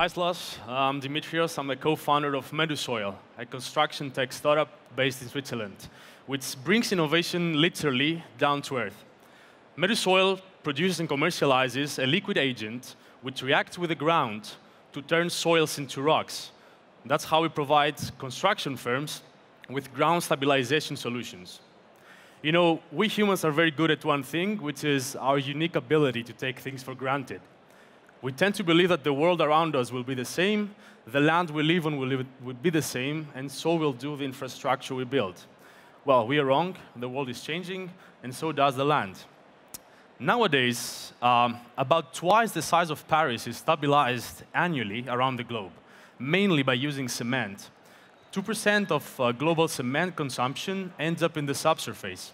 Hi, Slush. I'm Dimitrios. I'm the co-founder of Medusoil, a construction tech startup based in Switzerland, which brings innovation literally down to earth. Medusoil produces and commercializes a liquid agent which reacts with the ground to turn soils into rocks. That's how we provide construction firms with ground stabilization solutions. You know, we humans are very good at one thing, which is our unique ability to take things for granted. We tend to believe that the world around us will be the same, the land we live on will, live, will be the same, and so will do the infrastructure we build. Well, we are wrong. The world is changing, and so does the land. Nowadays, um, about twice the size of Paris is stabilized annually around the globe, mainly by using cement. 2% of uh, global cement consumption ends up in the subsurface.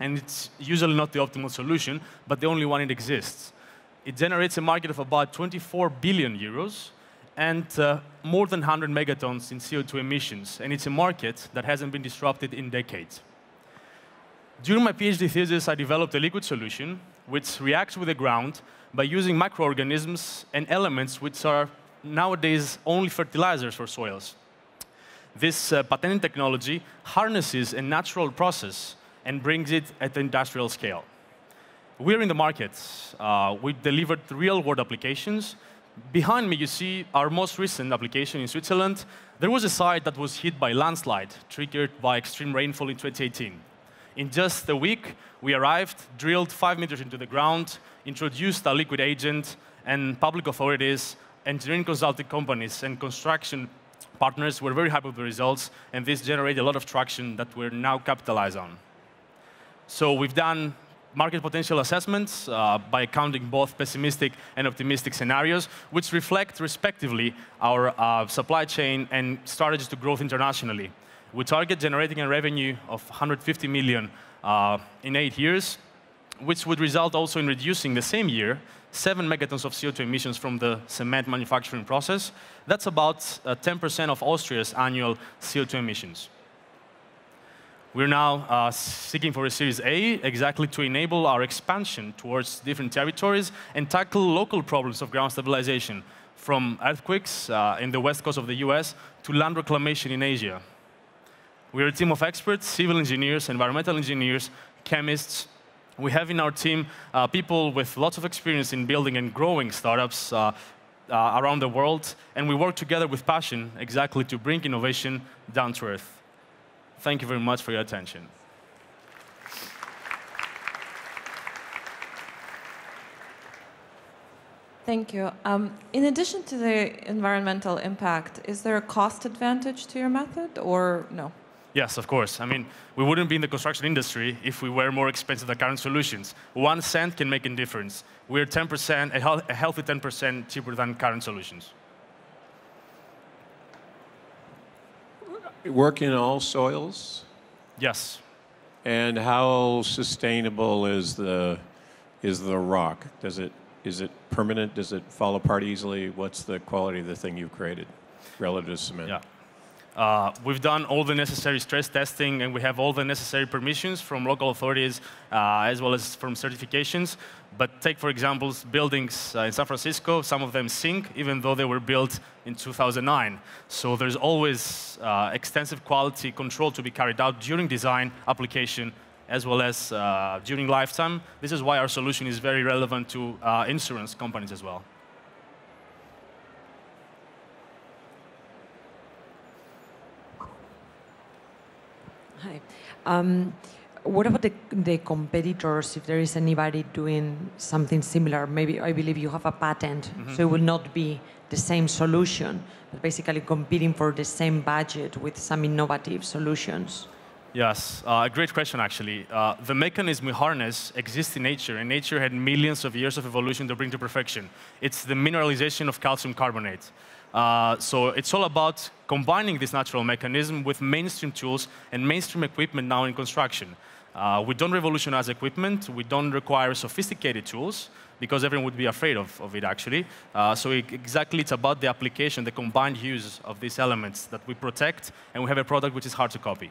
And it's usually not the optimal solution, but the only one it exists. It generates a market of about 24 billion euros and uh, more than 100 megatons in CO2 emissions. And it's a market that hasn't been disrupted in decades. During my PhD thesis, I developed a liquid solution which reacts with the ground by using microorganisms and elements which are nowadays only fertilizers for soils. This uh, patented technology harnesses a natural process and brings it at the industrial scale. We're in the market. Uh, we delivered real-world applications. Behind me, you see our most recent application in Switzerland. There was a site that was hit by landslide, triggered by extreme rainfall in 2018. In just a week, we arrived, drilled five meters into the ground, introduced a liquid agent, and public authorities, engineering consulting companies, and construction partners were very happy with the results, and this generated a lot of traction that we're now capitalized on. So we've done market potential assessments uh, by counting both pessimistic and optimistic scenarios, which reflect respectively our uh, supply chain and strategies to growth internationally. We target generating a revenue of 150 million uh, in eight years, which would result also in reducing the same year 7 megatons of CO2 emissions from the cement manufacturing process. That's about 10% uh, of Austria's annual CO2 emissions. We're now uh, seeking for a Series A exactly to enable our expansion towards different territories and tackle local problems of ground stabilization, from earthquakes uh, in the west coast of the US to land reclamation in Asia. We're a team of experts, civil engineers, environmental engineers, chemists. We have in our team uh, people with lots of experience in building and growing startups uh, uh, around the world, and we work together with passion exactly to bring innovation down to earth. Thank you very much for your attention. Thank you. Um, in addition to the environmental impact, is there a cost advantage to your method or no? Yes, of course. I mean, we wouldn't be in the construction industry if we were more expensive than current solutions. One cent can make a difference. We're 10%, a healthy 10% cheaper than current solutions. Work in all soils? Yes. And how sustainable is the, is the rock? Does it, is it permanent? Does it fall apart easily? What's the quality of the thing you've created relative to cement? Yeah. Uh, we've done all the necessary stress testing, and we have all the necessary permissions from local authorities, uh, as well as from certifications. But take, for example, buildings uh, in San Francisco. Some of them sink, even though they were built in 2009. So there's always uh, extensive quality control to be carried out during design, application, as well as uh, during lifetime. This is why our solution is very relevant to uh, insurance companies as well. Hi. Um, what about the, the competitors? If there is anybody doing something similar, maybe I believe you have a patent, mm -hmm. so it will not be the same solution, but basically competing for the same budget with some innovative solutions. Yes, uh, a great question actually. Uh, the mechanism we harness exists in nature, and nature had millions of years of evolution to bring to perfection. It's the mineralization of calcium carbonate. Uh, so it's all about combining this natural mechanism with mainstream tools and mainstream equipment now in construction. Uh, we don't revolutionize equipment. We don't require sophisticated tools because everyone would be afraid of, of it, actually. Uh, so it, exactly, it's about the application, the combined use of these elements that we protect, and we have a product which is hard to copy.